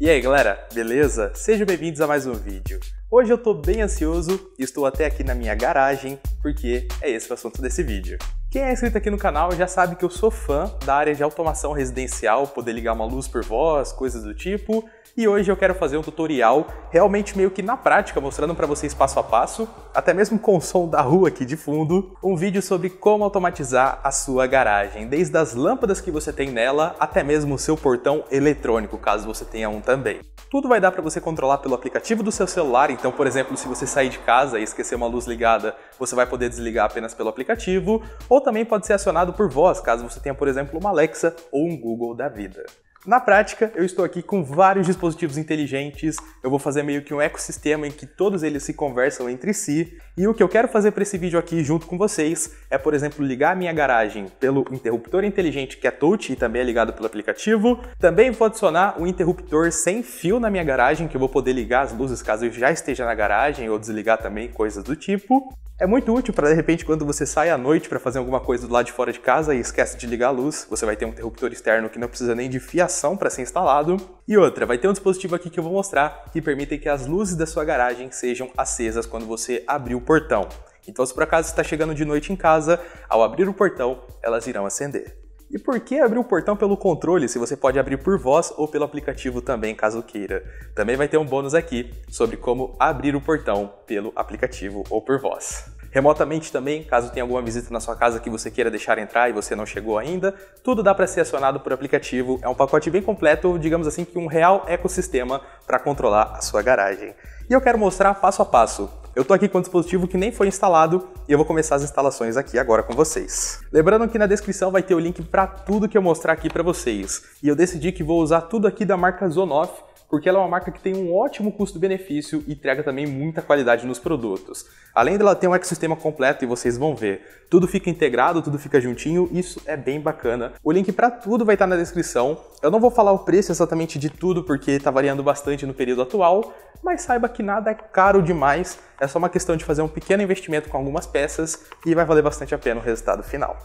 E aí galera, beleza? Sejam bem-vindos a mais um vídeo. Hoje eu tô bem ansioso e estou até aqui na minha garagem, porque é esse o assunto desse vídeo. Quem é inscrito aqui no canal já sabe que eu sou fã da área de automação residencial, poder ligar uma luz por voz, coisas do tipo, e hoje eu quero fazer um tutorial realmente meio que na prática, mostrando para vocês passo a passo, até mesmo com o som da rua aqui de fundo, um vídeo sobre como automatizar a sua garagem, desde as lâmpadas que você tem nela até mesmo o seu portão eletrônico, caso você tenha um também. Tudo vai dar para você controlar pelo aplicativo do seu celular, então, por exemplo, se você sair de casa e esquecer uma luz ligada, você vai poder desligar apenas pelo aplicativo, ou também pode ser acionado por voz, caso você tenha, por exemplo, uma Alexa ou um Google da vida. Na prática, eu estou aqui com vários dispositivos inteligentes, eu vou fazer meio que um ecossistema em que todos eles se conversam entre si, e o que eu quero fazer para esse vídeo aqui junto com vocês é, por exemplo, ligar a minha garagem pelo interruptor inteligente que é touch e também é ligado pelo aplicativo. Também vou adicionar um interruptor sem fio na minha garagem, que eu vou poder ligar as luzes caso eu já esteja na garagem ou desligar também, coisas do tipo. É muito útil para de repente quando você sai à noite para fazer alguma coisa do lado de fora de casa e esquece de ligar a luz, você vai ter um interruptor externo que não precisa nem de fiação para ser instalado. E outra, vai ter um dispositivo aqui que eu vou mostrar que permite que as luzes da sua garagem sejam acesas quando você abrir o portão. Então, se por acaso está chegando de noite em casa, ao abrir o portão, elas irão acender. E por que abrir o portão pelo controle se você pode abrir por voz ou pelo aplicativo também, caso queira? Também vai ter um bônus aqui sobre como abrir o portão pelo aplicativo ou por voz. Remotamente também, caso tenha alguma visita na sua casa que você queira deixar entrar e você não chegou ainda, tudo dá para ser acionado por aplicativo. É um pacote bem completo, digamos assim que um real ecossistema para controlar a sua garagem. E eu quero mostrar passo a passo eu tô aqui com um dispositivo que nem foi instalado e eu vou começar as instalações aqui agora com vocês. Lembrando que na descrição vai ter o link para tudo que eu mostrar aqui para vocês. E eu decidi que vou usar tudo aqui da marca Zonoff, porque ela é uma marca que tem um ótimo custo-benefício e entrega também muita qualidade nos produtos. Além dela ter um ecossistema completo e vocês vão ver, tudo fica integrado, tudo fica juntinho, isso é bem bacana. O link para tudo vai estar na descrição. Eu não vou falar o preço exatamente de tudo porque está variando bastante no período atual, mas saiba que nada é caro demais, é só uma questão de fazer um pequeno investimento com algumas peças e vai valer bastante a pena o resultado final.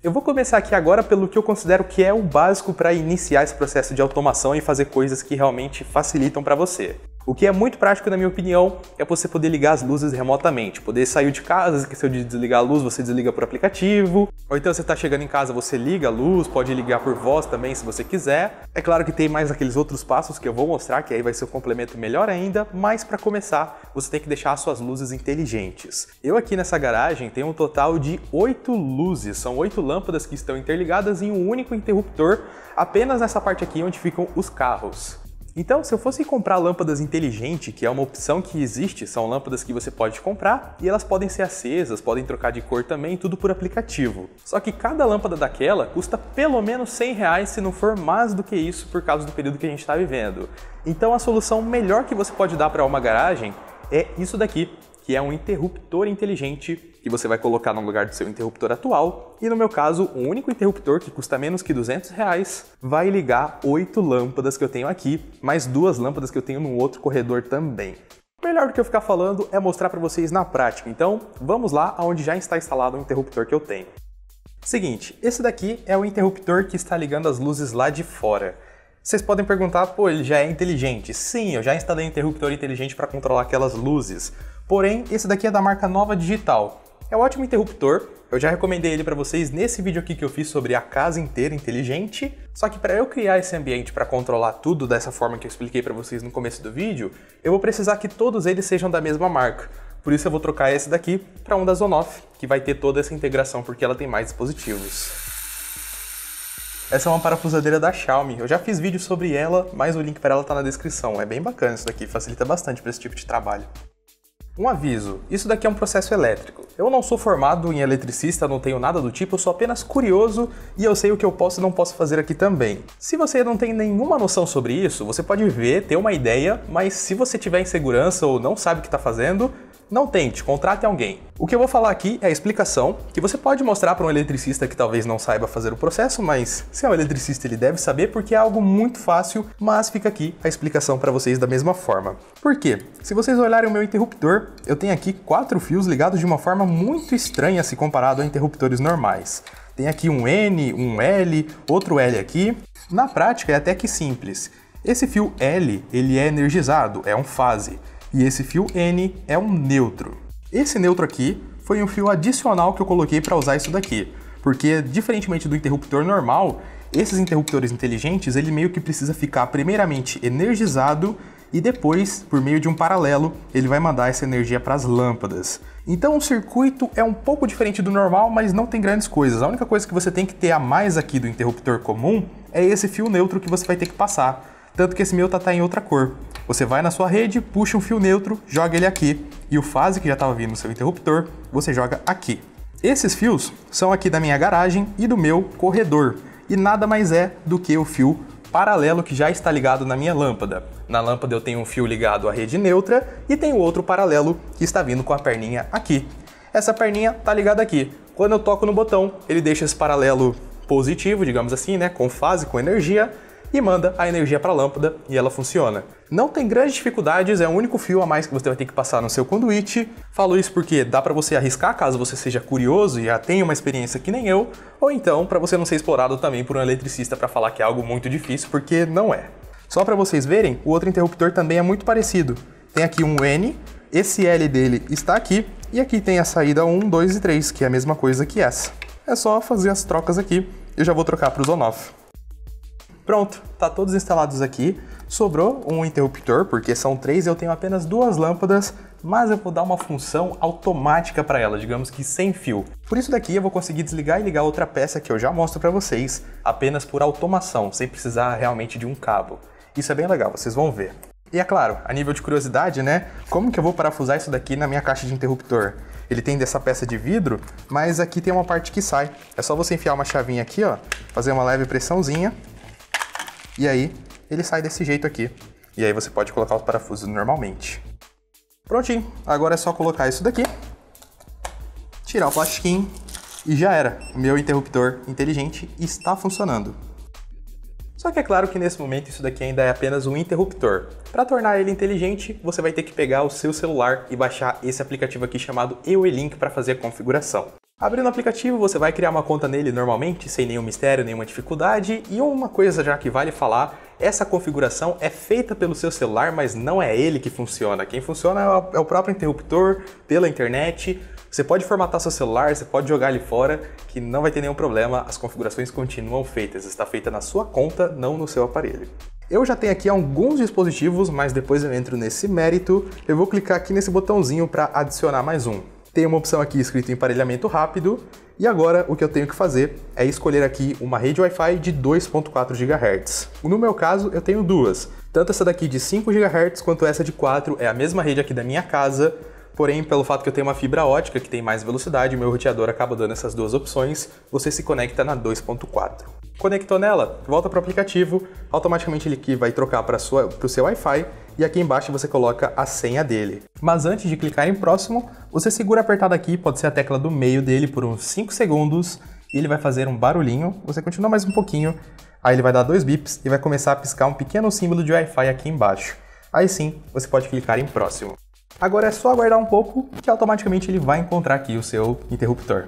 Eu vou começar aqui agora pelo que eu considero que é o básico para iniciar esse processo de automação e fazer coisas que realmente facilitam para você. O que é muito prático, na minha opinião, é você poder ligar as luzes remotamente. Poder sair de casa, esqueceu de desligar a luz, você desliga por aplicativo. Ou então você está chegando em casa, você liga a luz, pode ligar por voz também se você quiser. É claro que tem mais aqueles outros passos que eu vou mostrar, que aí vai ser um complemento melhor ainda, mas para começar, você tem que deixar as suas luzes inteligentes. Eu aqui nessa garagem tenho um total de oito luzes, são oito lâmpadas que estão interligadas em um único interruptor, apenas nessa parte aqui onde ficam os carros. Então, se eu fosse comprar lâmpadas inteligentes, que é uma opção que existe, são lâmpadas que você pode comprar e elas podem ser acesas, podem trocar de cor também, tudo por aplicativo. Só que cada lâmpada daquela custa pelo menos 100 reais, se não for mais do que isso, por causa do período que a gente está vivendo. Então, a solução melhor que você pode dar para uma garagem é isso daqui, que é um interruptor inteligente que você vai colocar no lugar do seu interruptor atual. E no meu caso, um único interruptor que custa menos que 200 reais vai ligar oito lâmpadas que eu tenho aqui, mais duas lâmpadas que eu tenho no outro corredor também. Melhor do que eu ficar falando é mostrar para vocês na prática, então vamos lá aonde já está instalado o interruptor que eu tenho. Seguinte, esse daqui é o interruptor que está ligando as luzes lá de fora. Vocês podem perguntar, pô, ele já é inteligente. Sim, eu já instalei um interruptor inteligente para controlar aquelas luzes. Porém, esse daqui é da marca Nova Digital. É um ótimo interruptor, eu já recomendei ele para vocês nesse vídeo aqui que eu fiz sobre a casa inteira inteligente. Só que para eu criar esse ambiente para controlar tudo dessa forma que eu expliquei para vocês no começo do vídeo, eu vou precisar que todos eles sejam da mesma marca. Por isso eu vou trocar esse daqui para um da Zonoff, que vai ter toda essa integração porque ela tem mais dispositivos. Essa é uma parafusadeira da Xiaomi. Eu já fiz vídeo sobre ela, mas o link para ela está na descrição. É bem bacana isso daqui, facilita bastante para esse tipo de trabalho. Um aviso, isso daqui é um processo elétrico. Eu não sou formado em eletricista, não tenho nada do tipo, eu sou apenas curioso e eu sei o que eu posso e não posso fazer aqui também. Se você não tem nenhuma noção sobre isso, você pode ver, ter uma ideia, mas se você tiver insegurança ou não sabe o que está fazendo, não tente, contrate alguém. O que eu vou falar aqui é a explicação que você pode mostrar para um eletricista que talvez não saiba fazer o processo, mas se é um eletricista ele deve saber porque é algo muito fácil, mas fica aqui a explicação para vocês da mesma forma. Por quê? Se vocês olharem o meu interruptor, eu tenho aqui quatro fios ligados de uma forma muito estranha se comparado a interruptores normais. Tem aqui um N, um L, outro L aqui. Na prática é até que simples. Esse fio L, ele é energizado, é um fase, e esse fio N é um neutro. Esse neutro aqui foi um fio adicional que eu coloquei para usar isso daqui, porque diferentemente do interruptor normal, esses interruptores inteligentes, ele meio que precisa ficar primeiramente energizado e depois, por meio de um paralelo, ele vai mandar essa energia para as lâmpadas. Então o circuito é um pouco diferente do normal, mas não tem grandes coisas. A única coisa que você tem que ter a mais aqui do interruptor comum é esse fio neutro que você vai ter que passar. Tanto que esse meu tá, tá em outra cor. Você vai na sua rede, puxa um fio neutro, joga ele aqui, e o fase que já estava vindo no seu interruptor, você joga aqui. Esses fios são aqui da minha garagem e do meu corredor, e nada mais é do que o fio paralelo que já está ligado na minha lâmpada. Na lâmpada eu tenho um fio ligado à rede neutra e tenho outro paralelo que está vindo com a perninha aqui. Essa perninha está ligada aqui. Quando eu toco no botão, ele deixa esse paralelo positivo, digamos assim, né, com fase, com energia, e manda a energia para a lâmpada e ela funciona. Não tem grandes dificuldades, é o único fio a mais que você vai ter que passar no seu conduíte. Falo isso porque dá para você arriscar caso você seja curioso e já tenha uma experiência que nem eu, ou então para você não ser explorado também por um eletricista para falar que é algo muito difícil, porque não é. Só para vocês verem, o outro interruptor também é muito parecido. Tem aqui um N, esse L dele está aqui, e aqui tem a saída 1, 2 e 3, que é a mesma coisa que essa. É só fazer as trocas aqui, eu já vou trocar para o on-off. Pronto, tá todos instalados aqui. Sobrou um interruptor, porque são três eu tenho apenas duas lâmpadas, mas eu vou dar uma função automática para ela, digamos que sem fio. Por isso daqui eu vou conseguir desligar e ligar outra peça que eu já mostro para vocês, apenas por automação, sem precisar realmente de um cabo. Isso é bem legal, vocês vão ver. E é claro, a nível de curiosidade, né? Como que eu vou parafusar isso daqui na minha caixa de interruptor? Ele tem dessa peça de vidro, mas aqui tem uma parte que sai. É só você enfiar uma chavinha aqui, ó, fazer uma leve pressãozinha e aí ele sai desse jeito aqui. E aí você pode colocar os parafusos normalmente. Prontinho, agora é só colocar isso daqui, tirar o plastiquinho e já era. O meu interruptor inteligente está funcionando. Só que é claro que nesse momento isso daqui ainda é apenas um interruptor. Para tornar ele inteligente, você vai ter que pegar o seu celular e baixar esse aplicativo aqui chamado EUELink para fazer a configuração. Abrindo o aplicativo, você vai criar uma conta nele normalmente, sem nenhum mistério, nenhuma dificuldade. E uma coisa já que vale falar, essa configuração é feita pelo seu celular, mas não é ele que funciona. Quem funciona é o próprio interruptor, pela internet. Você pode formatar seu celular, você pode jogar ele fora, que não vai ter nenhum problema, as configurações continuam feitas. Está feita na sua conta, não no seu aparelho. Eu já tenho aqui alguns dispositivos, mas depois eu entro nesse mérito. Eu vou clicar aqui nesse botãozinho para adicionar mais um. Tem uma opção aqui escrito emparelhamento rápido, e agora o que eu tenho que fazer é escolher aqui uma rede Wi-Fi de 2.4 GHz. No meu caso, eu tenho duas. Tanto essa daqui de 5 GHz quanto essa de 4 é a mesma rede aqui da minha casa, porém pelo fato que eu tenho uma fibra ótica que tem mais velocidade, meu roteador acaba dando essas duas opções, você se conecta na 2.4. Conectou nela, volta para o aplicativo, automaticamente ele vai trocar para o seu Wi-Fi e aqui embaixo você coloca a senha dele. Mas antes de clicar em próximo, você segura apertado aqui, pode ser a tecla do meio dele por uns 5 segundos, e ele vai fazer um barulhinho, você continua mais um pouquinho, aí ele vai dar dois bips e vai começar a piscar um pequeno símbolo de Wi-Fi aqui embaixo. Aí sim, você pode clicar em próximo. Agora é só aguardar um pouco que automaticamente ele vai encontrar aqui o seu interruptor.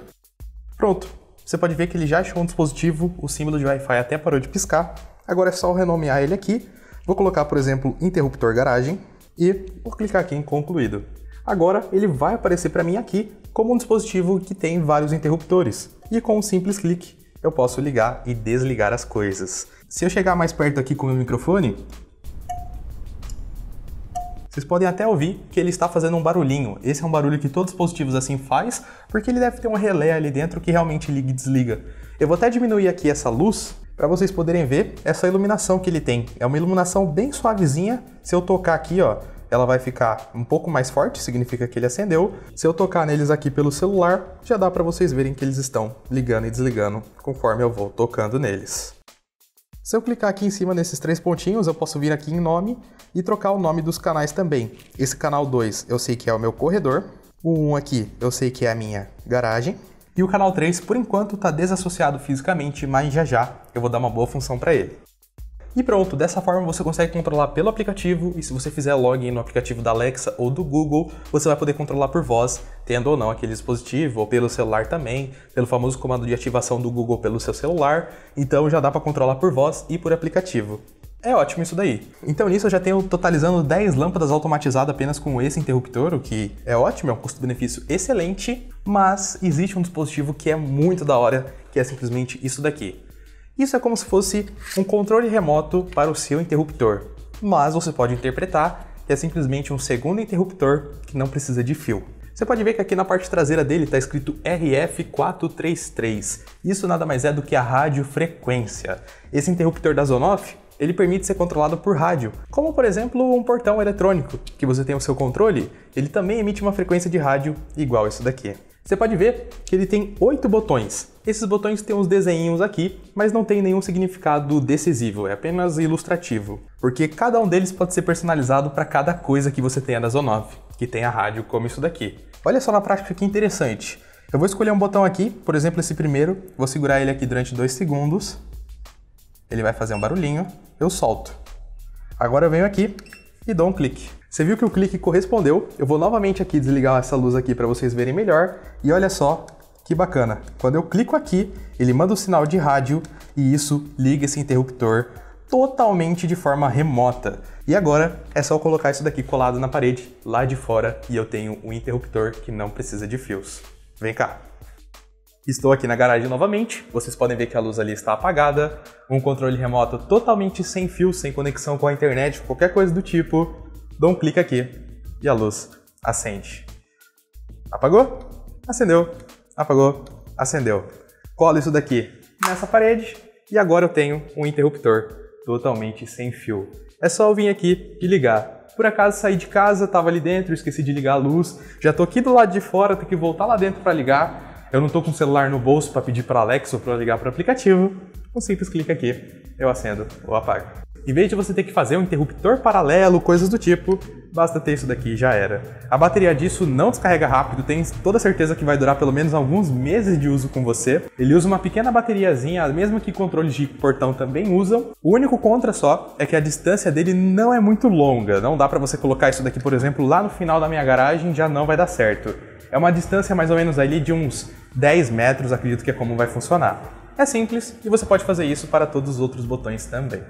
Pronto, você pode ver que ele já achou um dispositivo, o símbolo de Wi-Fi até parou de piscar. Agora é só renomear ele aqui Vou colocar, por exemplo, interruptor garagem e vou clicar aqui em concluído. Agora ele vai aparecer para mim aqui como um dispositivo que tem vários interruptores. E com um simples clique eu posso ligar e desligar as coisas. Se eu chegar mais perto aqui com o meu microfone, vocês podem até ouvir que ele está fazendo um barulhinho. Esse é um barulho que todos os dispositivos assim faz, porque ele deve ter um relé ali dentro que realmente liga e desliga. Eu vou até diminuir aqui essa luz para vocês poderem ver essa iluminação que ele tem. É uma iluminação bem suavezinha. Se eu tocar aqui, ó, ela vai ficar um pouco mais forte, significa que ele acendeu. Se eu tocar neles aqui pelo celular, já dá para vocês verem que eles estão ligando e desligando conforme eu vou tocando neles. Se eu clicar aqui em cima nesses três pontinhos, eu posso vir aqui em nome e trocar o nome dos canais também. Esse canal 2 eu sei que é o meu corredor, o 1 um aqui eu sei que é a minha garagem, e o canal 3, por enquanto, está desassociado fisicamente, mas já já eu vou dar uma boa função para ele. E pronto, dessa forma você consegue controlar pelo aplicativo e se você fizer login no aplicativo da Alexa ou do Google, você vai poder controlar por voz, tendo ou não aquele dispositivo, ou pelo celular também, pelo famoso comando de ativação do Google pelo seu celular, então já dá para controlar por voz e por aplicativo. É ótimo isso daí. Então nisso eu já tenho totalizando 10 lâmpadas automatizadas apenas com esse interruptor, o que é ótimo, é um custo-benefício excelente, mas existe um dispositivo que é muito da hora, que é simplesmente isso daqui. Isso é como se fosse um controle remoto para o seu interruptor, mas você pode interpretar que é simplesmente um segundo interruptor que não precisa de fio. Você pode ver que aqui na parte traseira dele está escrito RF433. Isso nada mais é do que a radiofrequência. Esse interruptor da Zonoff ele permite ser controlado por rádio, como por exemplo um portão eletrônico, que você tem o seu controle, ele também emite uma frequência de rádio igual isso daqui. Você pode ver que ele tem oito botões. Esses botões têm uns desenhinhos aqui, mas não tem nenhum significado decisivo, é apenas ilustrativo, porque cada um deles pode ser personalizado para cada coisa que você tenha na Zonov, que tem a rádio como isso daqui. Olha só na prática que interessante. Eu vou escolher um botão aqui, por exemplo esse primeiro, vou segurar ele aqui durante dois segundos, ele vai fazer um barulhinho, eu solto. Agora eu venho aqui e dou um clique. Você viu que o clique correspondeu, eu vou novamente aqui desligar essa luz aqui para vocês verem melhor, e olha só que bacana. Quando eu clico aqui, ele manda o um sinal de rádio e isso liga esse interruptor totalmente de forma remota. E agora é só colocar isso daqui colado na parede lá de fora e eu tenho um interruptor que não precisa de fios. Vem cá. Estou aqui na garagem novamente, vocês podem ver que a luz ali está apagada, um controle remoto totalmente sem fio, sem conexão com a internet, qualquer coisa do tipo. Dou um clique aqui e a luz acende. Apagou? Acendeu. Apagou? Acendeu. Colo isso daqui nessa parede e agora eu tenho um interruptor totalmente sem fio. É só eu vir aqui e ligar. Por acaso saí de casa, estava ali dentro, esqueci de ligar a luz, já estou aqui do lado de fora, tenho que voltar lá dentro para ligar eu não estou com o celular no bolso para pedir para Alexa ou para ligar para o aplicativo. Um simples clique aqui, eu acendo ou apago. Em vez de você ter que fazer um interruptor paralelo, coisas do tipo, basta ter isso daqui e já era. A bateria disso não descarrega rápido, tem toda certeza que vai durar pelo menos alguns meses de uso com você. Ele usa uma pequena bateriazinha, a mesma que controles de portão também usam. O único contra só é que a distância dele não é muito longa. Não dá para você colocar isso daqui, por exemplo, lá no final da minha garagem, já não vai dar certo. É uma distância mais ou menos ali de uns 10 metros, acredito que é como vai funcionar. É simples e você pode fazer isso para todos os outros botões também.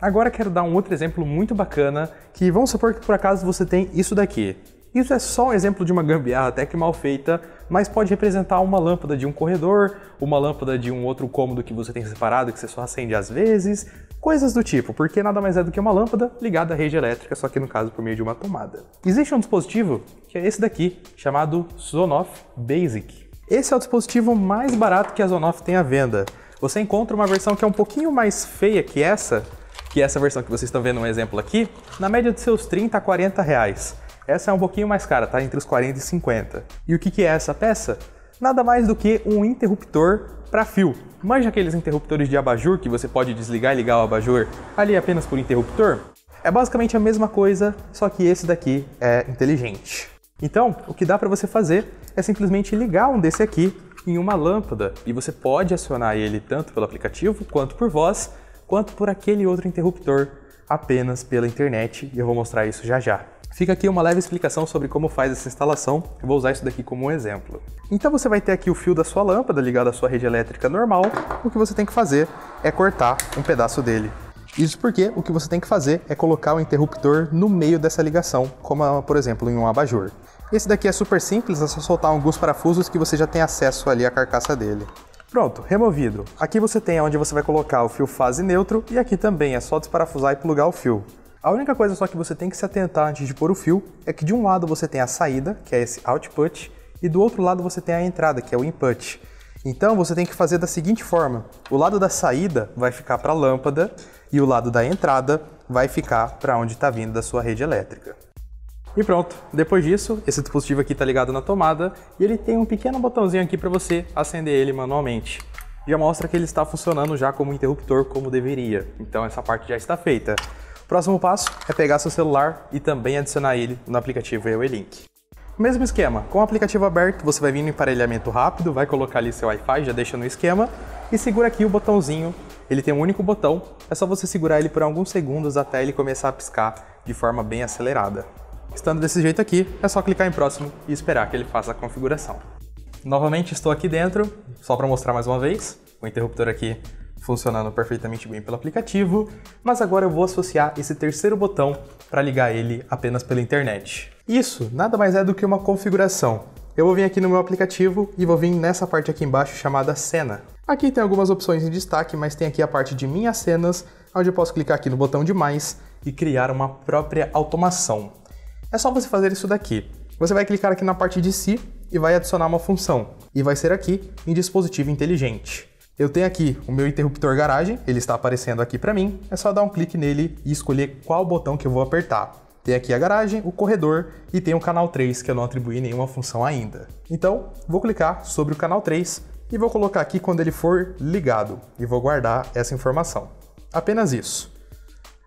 Agora quero dar um outro exemplo muito bacana, que vamos supor que por acaso você tem isso daqui. Isso é só um exemplo de uma gambiarra até que mal feita, mas pode representar uma lâmpada de um corredor, uma lâmpada de um outro cômodo que você tem separado que você só acende às vezes, coisas do tipo, porque nada mais é do que uma lâmpada ligada à rede elétrica, só que no caso por meio de uma tomada. Existe um dispositivo que é esse daqui, chamado Sonoff Basic. Esse é o dispositivo mais barato que a Sonoff tem à venda. Você encontra uma versão que é um pouquinho mais feia que essa, que é essa versão que vocês estão vendo um exemplo aqui, na média de seus 30 a 40 reais. Essa é um pouquinho mais cara, tá? Entre os 40 e 50. E o que, que é essa peça? Nada mais do que um interruptor para fio. Manja aqueles interruptores de abajur que você pode desligar e ligar o abajur ali apenas por interruptor? É basicamente a mesma coisa, só que esse daqui é inteligente. Então, o que dá para você fazer é simplesmente ligar um desse aqui em uma lâmpada e você pode acionar ele tanto pelo aplicativo quanto por voz, quanto por aquele outro interruptor apenas pela internet e eu vou mostrar isso já já. Fica aqui uma leve explicação sobre como faz essa instalação, eu vou usar isso daqui como um exemplo. Então você vai ter aqui o fio da sua lâmpada ligado à sua rede elétrica normal, o que você tem que fazer é cortar um pedaço dele. Isso porque o que você tem que fazer é colocar o interruptor no meio dessa ligação, como por exemplo em um abajur. Esse daqui é super simples, é só soltar alguns parafusos que você já tem acesso ali à carcaça dele. Pronto, removido. Aqui você tem onde você vai colocar o fio fase neutro e aqui também é só desparafusar e plugar o fio. A única coisa só que você tem que se atentar antes de pôr o fio é que de um lado você tem a saída, que é esse output, e do outro lado você tem a entrada, que é o input. Então você tem que fazer da seguinte forma: o lado da saída vai ficar para a lâmpada e o lado da entrada vai ficar para onde está vindo da sua rede elétrica. E pronto, depois disso, esse dispositivo aqui está ligado na tomada e ele tem um pequeno botãozinho aqui para você acender ele manualmente. Já mostra que ele está funcionando já como interruptor como deveria, então essa parte já está feita. Próximo passo é pegar seu celular e também adicionar ele no aplicativo EUE-Link. Mesmo esquema, com o aplicativo aberto, você vai vir no emparelhamento rápido, vai colocar ali seu Wi-Fi, já deixa no esquema, e segura aqui o botãozinho. Ele tem um único botão, é só você segurar ele por alguns segundos até ele começar a piscar de forma bem acelerada. Estando desse jeito aqui, é só clicar em próximo e esperar que ele faça a configuração. Novamente estou aqui dentro, só para mostrar mais uma vez, o interruptor aqui funcionando perfeitamente bem pelo aplicativo, mas agora eu vou associar esse terceiro botão para ligar ele apenas pela internet. Isso nada mais é do que uma configuração. Eu vou vir aqui no meu aplicativo e vou vir nessa parte aqui embaixo chamada cena. Aqui tem algumas opções em destaque, mas tem aqui a parte de minhas cenas, onde eu posso clicar aqui no botão de mais e criar uma própria automação. É só você fazer isso daqui. Você vai clicar aqui na parte de si e vai adicionar uma função. E vai ser aqui em dispositivo inteligente. Eu tenho aqui o meu interruptor garagem, ele está aparecendo aqui para mim. É só dar um clique nele e escolher qual botão que eu vou apertar. Tem aqui a garagem, o corredor e tem o canal 3 que eu não atribuí nenhuma função ainda. Então, vou clicar sobre o canal 3 e vou colocar aqui quando ele for ligado e vou guardar essa informação. Apenas isso.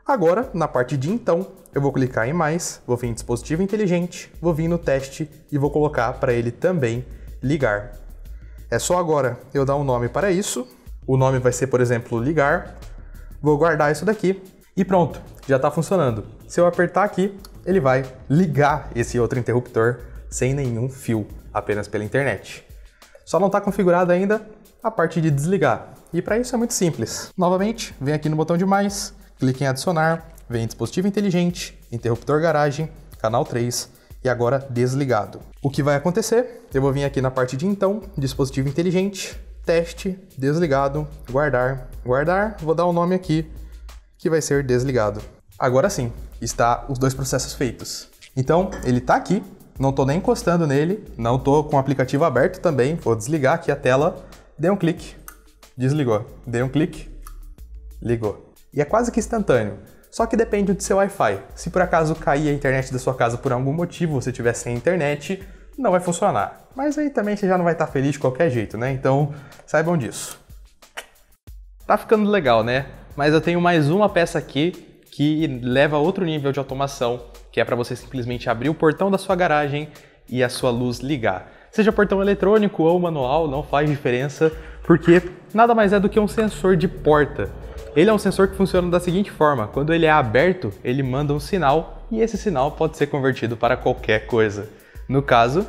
Agora, na parte de então, eu vou clicar em mais, vou vir em dispositivo inteligente, vou vir no teste e vou colocar para ele também ligar. É só agora eu dar um nome para isso. O nome vai ser, por exemplo, ligar. Vou guardar isso daqui e pronto, já está funcionando. Se eu apertar aqui, ele vai ligar esse outro interruptor sem nenhum fio, apenas pela internet. Só não está configurado ainda a parte de desligar. E para isso é muito simples. Novamente, vem aqui no botão de mais, clique em adicionar, vem em dispositivo inteligente, interruptor garagem, canal 3 e agora desligado. O que vai acontecer? Eu vou vir aqui na parte de então, dispositivo inteligente, teste, desligado, guardar, guardar, vou dar o um nome aqui que vai ser desligado. Agora sim, está os dois processos feitos. Então, ele está aqui, não estou nem encostando nele, não estou com o aplicativo aberto também, vou desligar aqui a tela, dei um clique, desligou, dei um clique, ligou. E é quase que instantâneo. Só que depende do seu Wi-Fi. Se por acaso cair a internet da sua casa por algum motivo, você tiver sem internet, não vai funcionar. Mas aí também você já não vai estar feliz de qualquer jeito, né? Então, saibam disso. Tá ficando legal, né? Mas eu tenho mais uma peça aqui que leva a outro nível de automação, que é para você simplesmente abrir o portão da sua garagem e a sua luz ligar. Seja portão eletrônico ou manual, não faz diferença, porque nada mais é do que um sensor de porta. Ele é um sensor que funciona da seguinte forma: quando ele é aberto, ele manda um sinal e esse sinal pode ser convertido para qualquer coisa. No caso,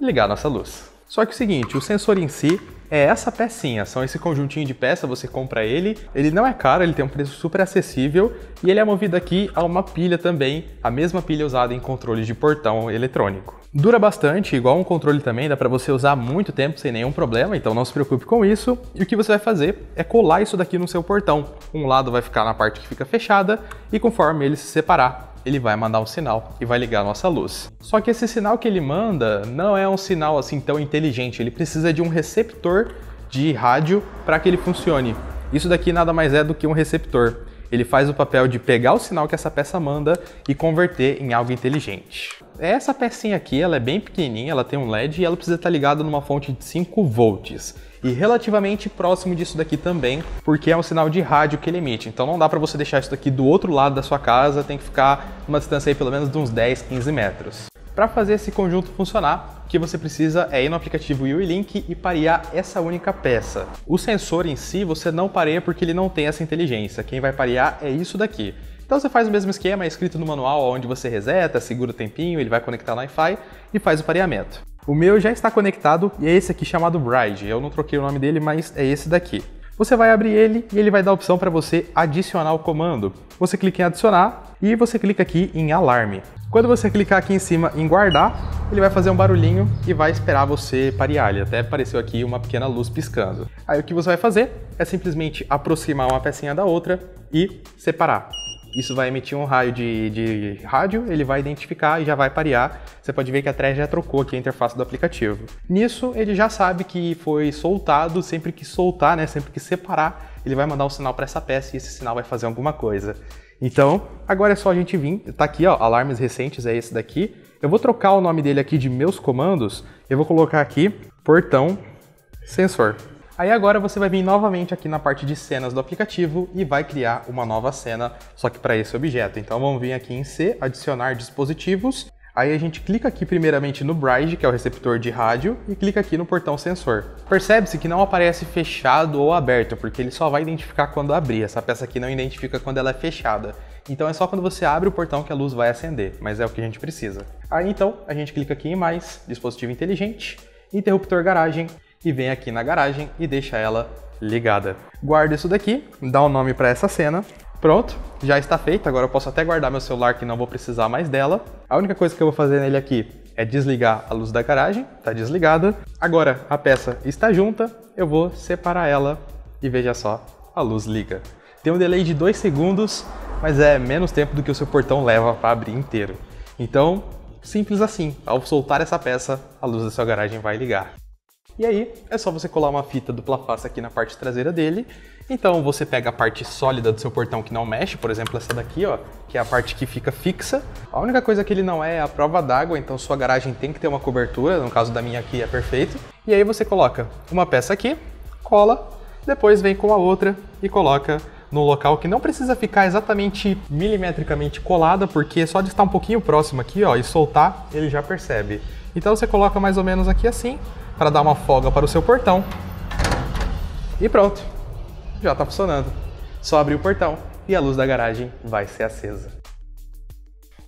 ligar nossa luz. Só que o seguinte, o sensor em si é essa pecinha, são esse conjuntinho de peça, você compra ele, ele não é caro, ele tem um preço super acessível e ele é movido aqui a uma pilha também, a mesma pilha usada em controles de portão eletrônico. Dura bastante, igual um controle também, dá para você usar muito tempo sem nenhum problema, então não se preocupe com isso. E o que você vai fazer é colar isso daqui no seu portão. Um lado vai ficar na parte que fica fechada e conforme ele se separar, ele vai mandar um sinal e vai ligar a nossa luz. Só que esse sinal que ele manda não é um sinal assim tão inteligente, ele precisa de um receptor de rádio para que ele funcione. Isso daqui nada mais é do que um receptor. Ele faz o papel de pegar o sinal que essa peça manda e converter em algo inteligente. Essa pecinha aqui, ela é bem pequenininha, ela tem um LED e ela precisa estar ligada numa fonte de 5 volts. E relativamente próximo disso daqui também, porque é um sinal de rádio que ele emite. Então não dá para você deixar isso daqui do outro lado da sua casa, tem que ficar uma distância aí pelo menos de uns 10, 15 metros. Para fazer esse conjunto funcionar, o que você precisa é ir no aplicativo UILink e parear essa única peça. O sensor em si você não pareia porque ele não tem essa inteligência. Quem vai parear é isso daqui. Então você faz o mesmo esquema, é escrito no manual onde você reseta, segura o tempinho, ele vai conectar no Wi-Fi e faz o pareamento. O meu já está conectado e é esse aqui chamado Bride. Eu não troquei o nome dele, mas é esse daqui. Você vai abrir ele e ele vai dar a opção para você adicionar o comando. Você clica em adicionar e você clica aqui em alarme. Quando você clicar aqui em cima em guardar, ele vai fazer um barulhinho e vai esperar você parear. Ele até apareceu aqui uma pequena luz piscando. Aí o que você vai fazer é simplesmente aproximar uma pecinha da outra e separar. Isso vai emitir um raio de, de rádio, ele vai identificar e já vai parear. Você pode ver que a Tre já trocou aqui a interface do aplicativo. Nisso, ele já sabe que foi soltado, sempre que soltar, né, sempre que separar, ele vai mandar um sinal para essa peça e esse sinal vai fazer alguma coisa. Então, agora é só a gente vir, tá aqui, ó, alarmes recentes é esse daqui. Eu vou trocar o nome dele aqui de meus comandos, eu vou colocar aqui portão sensor. Aí agora você vai vir novamente aqui na parte de cenas do aplicativo e vai criar uma nova cena, só que para esse objeto. Então vamos vir aqui em C, adicionar dispositivos. Aí a gente clica aqui primeiramente no Bride, que é o receptor de rádio, e clica aqui no portão sensor. Percebe-se que não aparece fechado ou aberto, porque ele só vai identificar quando abrir. Essa peça aqui não identifica quando ela é fechada. Então é só quando você abre o portão que a luz vai acender, mas é o que a gente precisa. Aí então a gente clica aqui em mais, dispositivo inteligente, interruptor garagem, e vem aqui na garagem e deixa ela ligada. Guarda isso daqui, dá um nome para essa cena. Pronto, já está feito. Agora eu posso até guardar meu celular que não vou precisar mais dela. A única coisa que eu vou fazer nele aqui é desligar a luz da garagem, está desligada. Agora a peça está junta, eu vou separar ela e veja só, a luz liga. Tem um delay de 2 segundos, mas é menos tempo do que o seu portão leva para abrir inteiro. Então, simples assim, ao soltar essa peça, a luz da sua garagem vai ligar. E aí, é só você colar uma fita dupla face aqui na parte traseira dele. Então você pega a parte sólida do seu portão que não mexe, por exemplo, essa daqui, ó, que é a parte que fica fixa. A única coisa que ele não é é a prova d'água, então sua garagem tem que ter uma cobertura, no caso da minha aqui é perfeito. E aí você coloca uma peça aqui, cola, depois vem com a outra e coloca no local que não precisa ficar exatamente milimetricamente colada, porque só de estar um pouquinho próximo aqui, ó, e soltar, ele já percebe. Então você coloca mais ou menos aqui assim, para dar uma folga para o seu portão. E pronto, já está funcionando. Só abrir o portão e a luz da garagem vai ser acesa.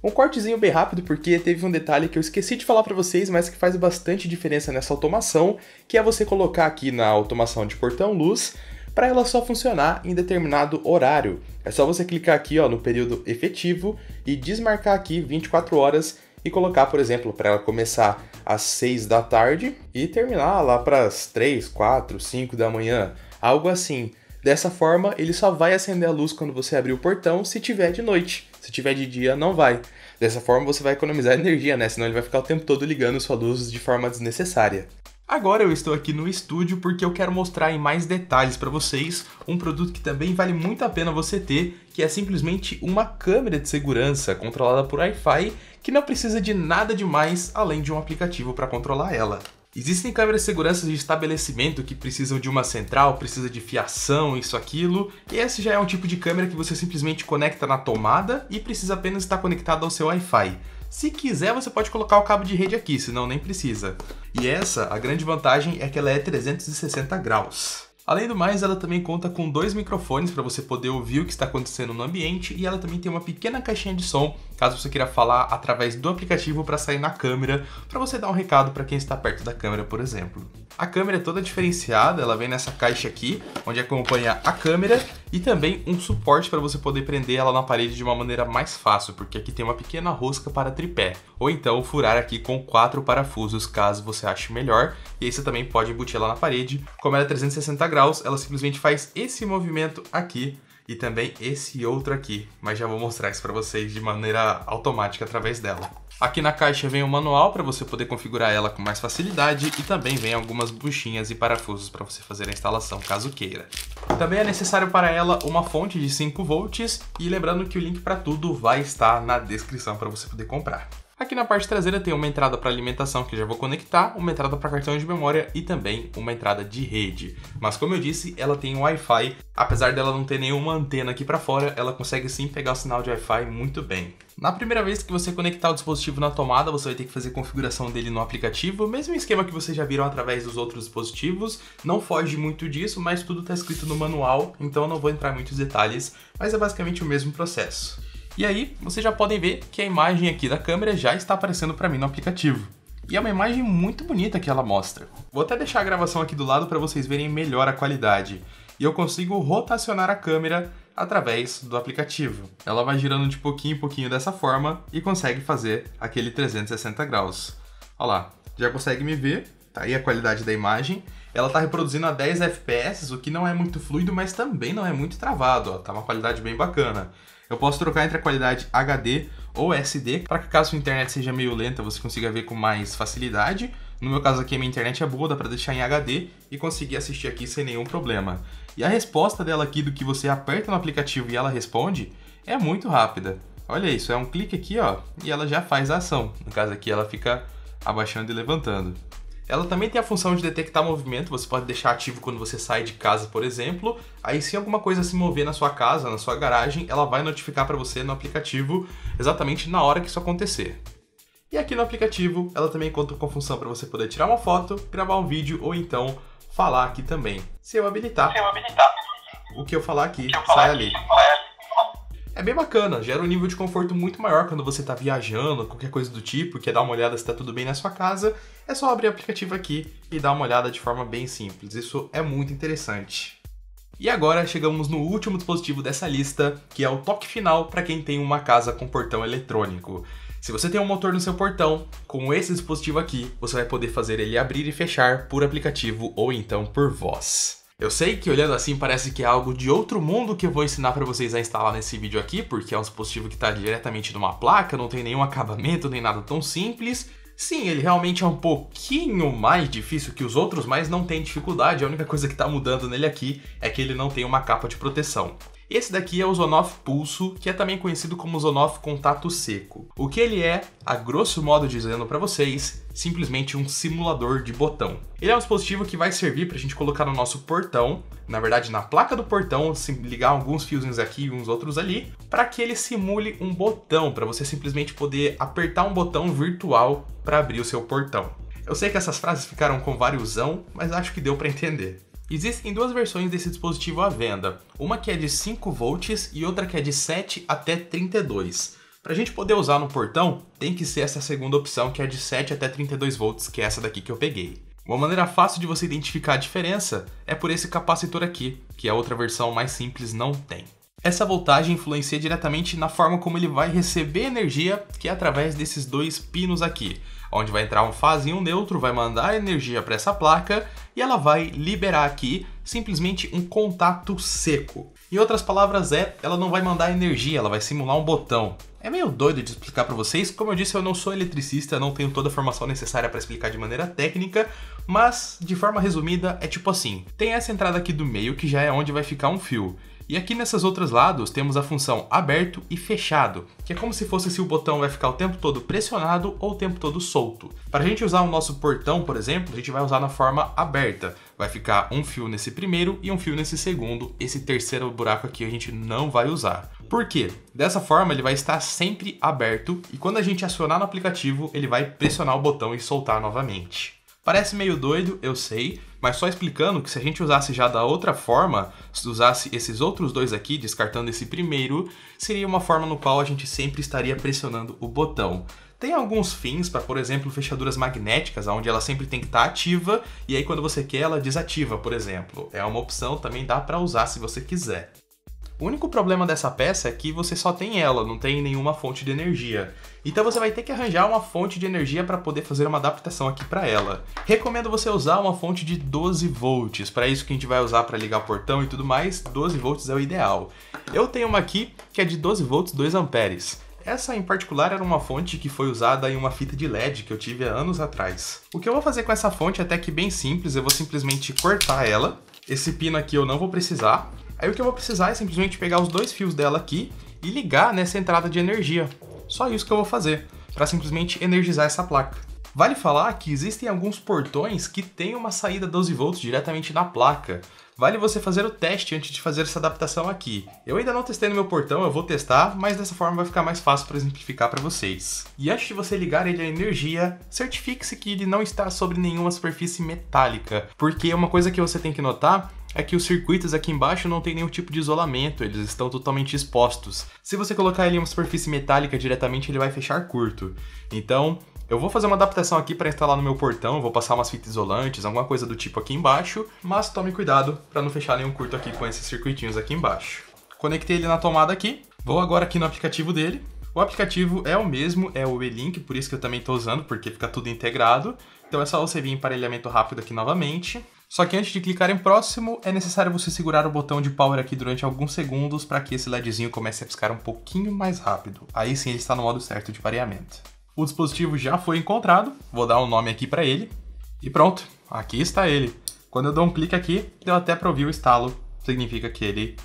Um cortezinho bem rápido porque teve um detalhe que eu esqueci de falar para vocês, mas que faz bastante diferença nessa automação, que é você colocar aqui na automação de portão luz para ela só funcionar em determinado horário. É só você clicar aqui ó, no período efetivo e desmarcar aqui 24 horas e colocar, por exemplo, para ela começar às 6 da tarde e terminar lá para as 3, 4, 5 da manhã, algo assim. Dessa forma, ele só vai acender a luz quando você abrir o portão se tiver de noite. Se tiver de dia, não vai. Dessa forma, você vai economizar energia, né? Senão ele vai ficar o tempo todo ligando sua luz de forma desnecessária. Agora eu estou aqui no estúdio porque eu quero mostrar em mais detalhes para vocês um produto que também vale muito a pena você ter, que é simplesmente uma câmera de segurança controlada por Wi-Fi que não precisa de nada demais além de um aplicativo para controlar ela. Existem câmeras de segurança de estabelecimento que precisam de uma central, precisa de fiação, isso, aquilo, e esse já é um tipo de câmera que você simplesmente conecta na tomada e precisa apenas estar conectado ao seu Wi-Fi. Se quiser, você pode colocar o cabo de rede aqui, senão nem precisa. E essa, a grande vantagem é que ela é 360 graus. Além do mais, ela também conta com dois microfones para você poder ouvir o que está acontecendo no ambiente e ela também tem uma pequena caixinha de som, caso você queira falar através do aplicativo para sair na câmera, para você dar um recado para quem está perto da câmera, por exemplo. A câmera é toda diferenciada, ela vem nessa caixa aqui, onde acompanha a câmera e também um suporte para você poder prender ela na parede de uma maneira mais fácil, porque aqui tem uma pequena rosca para tripé, ou então furar aqui com quatro parafusos, caso você ache melhor, e aí você também pode embutir ela na parede. Como ela é 360 graus, ela simplesmente faz esse movimento aqui e também esse outro aqui, mas já vou mostrar isso para vocês de maneira automática através dela. Aqui na caixa vem um manual para você poder configurar ela com mais facilidade e também vem algumas buchinhas e parafusos para você fazer a instalação caso queira. Também é necessário para ela uma fonte de 5 volts e lembrando que o link para tudo vai estar na descrição para você poder comprar. Aqui na parte traseira tem uma entrada para alimentação que já vou conectar, uma entrada para cartão de memória e também uma entrada de rede. Mas como eu disse, ela tem Wi-Fi, apesar dela não ter nenhuma antena aqui para fora, ela consegue sim pegar o sinal de Wi-Fi muito bem. Na primeira vez que você conectar o dispositivo na tomada, você vai ter que fazer configuração dele no aplicativo, mesmo esquema que vocês já viram através dos outros dispositivos, não foge muito disso, mas tudo está escrito no manual, então eu não vou entrar em muitos detalhes, mas é basicamente o mesmo processo. E aí, vocês já podem ver que a imagem aqui da câmera já está aparecendo para mim no aplicativo. E é uma imagem muito bonita que ela mostra. Vou até deixar a gravação aqui do lado para vocês verem melhor a qualidade. E eu consigo rotacionar a câmera através do aplicativo. Ela vai girando de pouquinho em pouquinho dessa forma e consegue fazer aquele 360 graus. Olha lá, já consegue me ver, tá aí a qualidade da imagem. Ela está reproduzindo a 10 FPS, o que não é muito fluido, mas também não é muito travado, ó. tá uma qualidade bem bacana. Eu posso trocar entre a qualidade HD ou SD, para que caso a internet seja meio lenta, você consiga ver com mais facilidade. No meu caso aqui, a minha internet é boa, dá para deixar em HD e conseguir assistir aqui sem nenhum problema. E a resposta dela aqui do que você aperta no aplicativo e ela responde é muito rápida. Olha isso, é um clique aqui, ó, e ela já faz a ação. No caso aqui, ela fica abaixando e levantando. Ela também tem a função de detectar movimento, você pode deixar ativo quando você sai de casa, por exemplo. Aí se alguma coisa se mover na sua casa, na sua garagem, ela vai notificar para você no aplicativo exatamente na hora que isso acontecer. E aqui no aplicativo, ela também conta com a função para você poder tirar uma foto, gravar um vídeo ou então falar aqui também. Se eu habilitar, se eu habilitar o que eu falar aqui, eu falar sai aqui, ali. É bem bacana, gera um nível de conforto muito maior quando você está viajando, qualquer coisa do tipo, quer dar uma olhada se está tudo bem na sua casa, é só abrir o aplicativo aqui e dar uma olhada de forma bem simples. Isso é muito interessante. E agora chegamos no último dispositivo dessa lista, que é o toque final para quem tem uma casa com portão eletrônico. Se você tem um motor no seu portão, com esse dispositivo aqui, você vai poder fazer ele abrir e fechar por aplicativo ou então por voz. Eu sei que olhando assim parece que é algo de outro mundo que eu vou ensinar para vocês a instalar nesse vídeo aqui, porque é um dispositivo que está diretamente numa placa, não tem nenhum acabamento nem nada tão simples. Sim, ele realmente é um pouquinho mais difícil que os outros, mas não tem dificuldade. A única coisa que está mudando nele aqui é que ele não tem uma capa de proteção. Esse daqui é o Zonoff Pulso, que é também conhecido como Zonoff Contato Seco. O que ele é, a grosso modo dizendo para vocês, simplesmente um simulador de botão. Ele é um dispositivo que vai servir para a gente colocar no nosso portão, na verdade na placa do portão, ligar alguns fiozinhos aqui e uns outros ali, para que ele simule um botão, para você simplesmente poder apertar um botão virtual para abrir o seu portão. Eu sei que essas frases ficaram com variosão, mas acho que deu para entender. Existem duas versões desse dispositivo à venda, uma que é de 5 volts e outra que é de 7 até 32. Para a gente poder usar no portão, tem que ser essa segunda opção que é de 7 até 32 volts, que é essa daqui que eu peguei. Uma maneira fácil de você identificar a diferença é por esse capacitor aqui, que a outra versão mais simples não tem. Essa voltagem influencia diretamente na forma como ele vai receber energia, que é através desses dois pinos aqui, onde vai entrar um um neutro, vai mandar energia para essa placa e ela vai liberar aqui simplesmente um contato seco. Em outras palavras, é, ela não vai mandar energia, ela vai simular um botão. É meio doido de explicar para vocês, como eu disse, eu não sou eletricista, não tenho toda a formação necessária para explicar de maneira técnica, mas de forma resumida é tipo assim: tem essa entrada aqui do meio que já é onde vai ficar um fio. E aqui nessas outras lados temos a função aberto e fechado, que é como se fosse se o botão vai ficar o tempo todo pressionado ou o tempo todo solto. Para a gente usar o nosso portão, por exemplo, a gente vai usar na forma aberta. Vai ficar um fio nesse primeiro e um fio nesse segundo. Esse terceiro buraco aqui a gente não vai usar. Por quê? Dessa forma ele vai estar sempre aberto e quando a gente acionar no aplicativo, ele vai pressionar o botão e soltar novamente. Parece meio doido, eu sei, mas só explicando que se a gente usasse já da outra forma, se usasse esses outros dois aqui, descartando esse primeiro, seria uma forma no qual a gente sempre estaria pressionando o botão. Tem alguns fins para, por exemplo, fechaduras magnéticas, onde ela sempre tem que estar tá ativa e aí quando você quer ela desativa, por exemplo. É uma opção, também dá para usar se você quiser. O único problema dessa peça é que você só tem ela, não tem nenhuma fonte de energia. Então você vai ter que arranjar uma fonte de energia para poder fazer uma adaptação aqui para ela. Recomendo você usar uma fonte de 12 volts, para isso que a gente vai usar para ligar o portão e tudo mais, 12 volts é o ideal. Eu tenho uma aqui que é de 12 volts 2 amperes. Essa em particular era uma fonte que foi usada em uma fita de LED que eu tive há anos atrás. O que eu vou fazer com essa fonte é até que bem simples, eu vou simplesmente cortar ela. Esse pino aqui eu não vou precisar, Aí o que eu vou precisar é simplesmente pegar os dois fios dela aqui e ligar nessa entrada de energia. Só isso que eu vou fazer, para simplesmente energizar essa placa. Vale falar que existem alguns portões que têm uma saída 12 volts diretamente na placa. Vale você fazer o teste antes de fazer essa adaptação aqui. Eu ainda não testei no meu portão, eu vou testar, mas dessa forma vai ficar mais fácil para exemplificar para vocês. E antes de você ligar ele à energia, certifique-se que ele não está sobre nenhuma superfície metálica, porque uma coisa que você tem que notar é que os circuitos aqui embaixo não tem nenhum tipo de isolamento, eles estão totalmente expostos. Se você colocar ele em uma superfície metálica diretamente, ele vai fechar curto. Então, eu vou fazer uma adaptação aqui para instalar no meu portão, vou passar umas fitas isolantes, alguma coisa do tipo aqui embaixo, mas tome cuidado para não fechar nenhum curto aqui com esses circuitinhos aqui embaixo. Conectei ele na tomada aqui, vou agora aqui no aplicativo dele. O aplicativo é o mesmo, é o E-Link, por isso que eu também estou usando, porque fica tudo integrado. Então é só você vir em emparelhamento rápido aqui novamente. Só que antes de clicar em próximo, é necessário você segurar o botão de power aqui durante alguns segundos para que esse LEDzinho comece a piscar um pouquinho mais rápido. Aí sim ele está no modo certo de pareamento. O dispositivo já foi encontrado, vou dar um nome aqui para ele. E pronto, aqui está ele. Quando eu dou um clique aqui, deu até para ouvir o estalo, significa que ele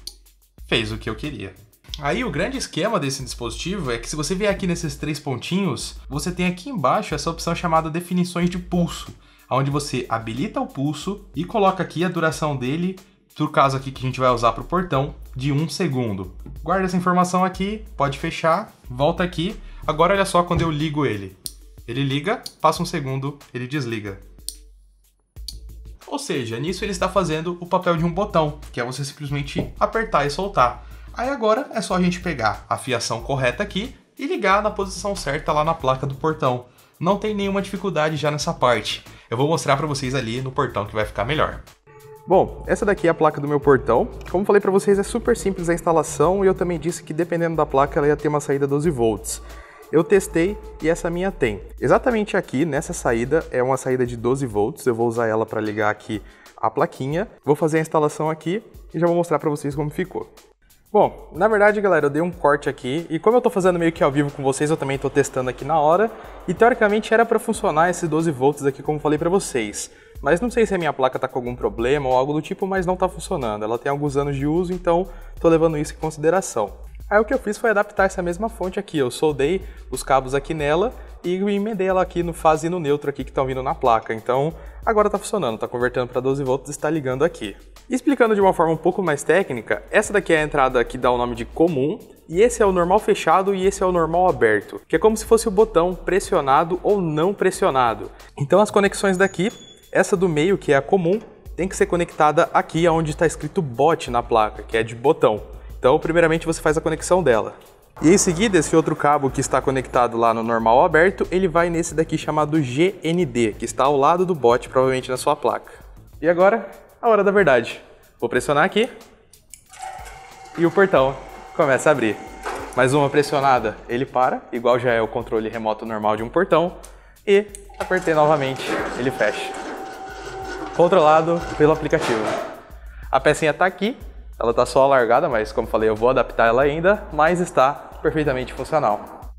fez o que eu queria. Aí o grande esquema desse dispositivo é que se você vier aqui nesses três pontinhos, você tem aqui embaixo essa opção chamada definições de pulso onde você habilita o pulso e coloca aqui a duração dele, no caso aqui que a gente vai usar para o portão, de um segundo. Guarda essa informação aqui, pode fechar, volta aqui. Agora olha só quando eu ligo ele. Ele liga, passa um segundo, ele desliga. Ou seja, nisso ele está fazendo o papel de um botão, que é você simplesmente apertar e soltar. Aí agora é só a gente pegar a fiação correta aqui e ligar na posição certa lá na placa do portão. Não tem nenhuma dificuldade já nessa parte. Eu vou mostrar para vocês ali no portão que vai ficar melhor. Bom, essa daqui é a placa do meu portão. Como falei para vocês, é super simples a instalação e eu também disse que dependendo da placa ela ia ter uma saída 12 volts. Eu testei e essa minha tem. Exatamente aqui, nessa saída, é uma saída de 12 volts. Eu vou usar ela para ligar aqui a plaquinha. Vou fazer a instalação aqui e já vou mostrar para vocês como ficou. Bom, na verdade, galera, eu dei um corte aqui e como eu tô fazendo meio que ao vivo com vocês, eu também tô testando aqui na hora e teoricamente era para funcionar esses 12 volts aqui como falei para vocês. Mas não sei se a minha placa tá com algum problema ou algo do tipo, mas não tá funcionando. Ela tem alguns anos de uso, então tô levando isso em consideração. Aí o que eu fiz foi adaptar essa mesma fonte aqui. Eu soldei os cabos aqui nela e emendei ela aqui no fase e no neutro aqui que estão vindo na placa. Então agora está funcionando, está convertendo para 12 volts e está ligando aqui. Explicando de uma forma um pouco mais técnica, essa daqui é a entrada que dá o nome de comum e esse é o normal fechado e esse é o normal aberto, que é como se fosse o botão pressionado ou não pressionado. Então as conexões daqui, essa do meio que é a comum, tem que ser conectada aqui onde está escrito bot na placa, que é de botão. Então, primeiramente você faz a conexão dela. E em seguida, esse outro cabo que está conectado lá no normal aberto, ele vai nesse daqui chamado GND, que está ao lado do bot, provavelmente na sua placa. E agora, a hora da verdade. Vou pressionar aqui e o portão começa a abrir. Mais uma pressionada, ele para, igual já é o controle remoto normal de um portão, e apertei novamente, ele fecha. Controlado pelo aplicativo. A pecinha está aqui, ela está só alargada, mas como falei, eu vou adaptar ela ainda, mas está perfeitamente funcional.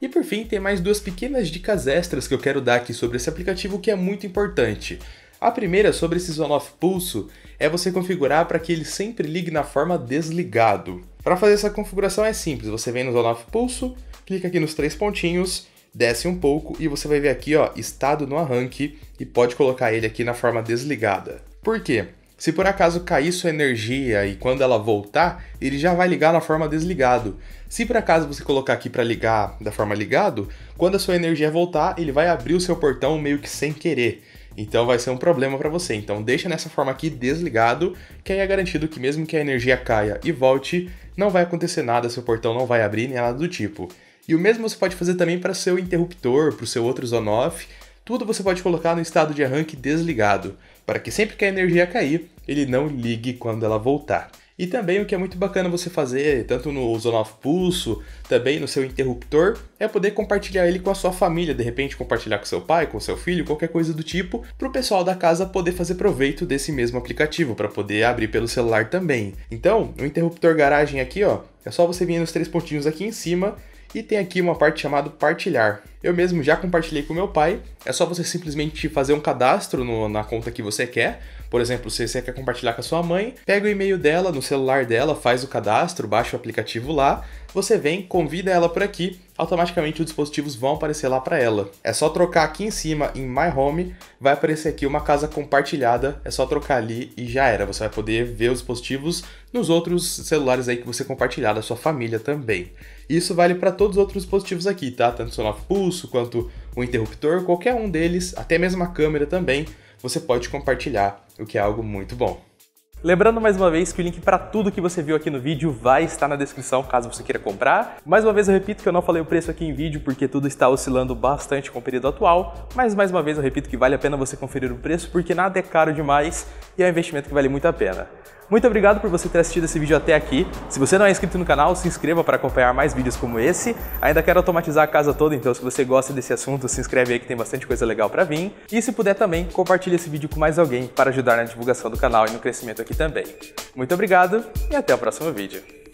E por fim, tem mais duas pequenas dicas extras que eu quero dar aqui sobre esse aplicativo que é muito importante. A primeira, sobre esse on-off pulso, é você configurar para que ele sempre ligue na forma desligado. Para fazer essa configuração é simples, você vem no on-off pulso, clica aqui nos três pontinhos, desce um pouco e você vai ver aqui, ó, estado no arranque e pode colocar ele aqui na forma desligada. Por quê? Se por acaso cair sua energia e quando ela voltar, ele já vai ligar na forma desligado. Se por acaso você colocar aqui para ligar da forma ligado, quando a sua energia voltar, ele vai abrir o seu portão meio que sem querer. Então vai ser um problema para você. Então deixa nessa forma aqui desligado, que aí é garantido que mesmo que a energia caia e volte, não vai acontecer nada, seu portão não vai abrir nem nada do tipo. E o mesmo você pode fazer também para seu interruptor, para o seu outro on-off. Tudo você pode colocar no estado de arranque desligado para que sempre que a energia cair, ele não ligue quando ela voltar. E também o que é muito bacana você fazer, tanto no Zone of Pulso, também no seu interruptor, é poder compartilhar ele com a sua família, de repente compartilhar com seu pai, com seu filho, qualquer coisa do tipo, para o pessoal da casa poder fazer proveito desse mesmo aplicativo, para poder abrir pelo celular também. Então, o interruptor garagem aqui, ó, é só você vir nos três pontinhos aqui em cima e tem aqui uma parte chamada partilhar. Eu mesmo já compartilhei com meu pai. É só você simplesmente fazer um cadastro no, na conta que você quer. Por exemplo, se você quer compartilhar com a sua mãe, pega o e-mail dela no celular dela, faz o cadastro, baixa o aplicativo lá, você vem, convida ela por aqui, automaticamente os dispositivos vão aparecer lá para ela. É só trocar aqui em cima em My Home, vai aparecer aqui uma casa compartilhada, é só trocar ali e já era. Você vai poder ver os dispositivos nos outros celulares aí que você compartilhar da sua família também. Isso vale para todos os outros dispositivos aqui, tá? Tanto o Sonoff Pulso quanto o interruptor, qualquer um deles, até mesmo a câmera também, você pode compartilhar, o que é algo muito bom. Lembrando mais uma vez que o link para tudo que você viu aqui no vídeo vai estar na descrição caso você queira comprar. Mais uma vez eu repito que eu não falei o preço aqui em vídeo porque tudo está oscilando bastante com o período atual, mas mais uma vez eu repito que vale a pena você conferir o preço porque nada é caro demais e é um investimento que vale muito a pena. Muito obrigado por você ter assistido esse vídeo até aqui. Se você não é inscrito no canal, se inscreva para acompanhar mais vídeos como esse. Ainda quero automatizar a casa toda, então se você gosta desse assunto, se inscreve aí que tem bastante coisa legal para vir. E se puder também, compartilhe esse vídeo com mais alguém para ajudar na divulgação do canal e no crescimento aqui também. Muito obrigado e até o próximo vídeo.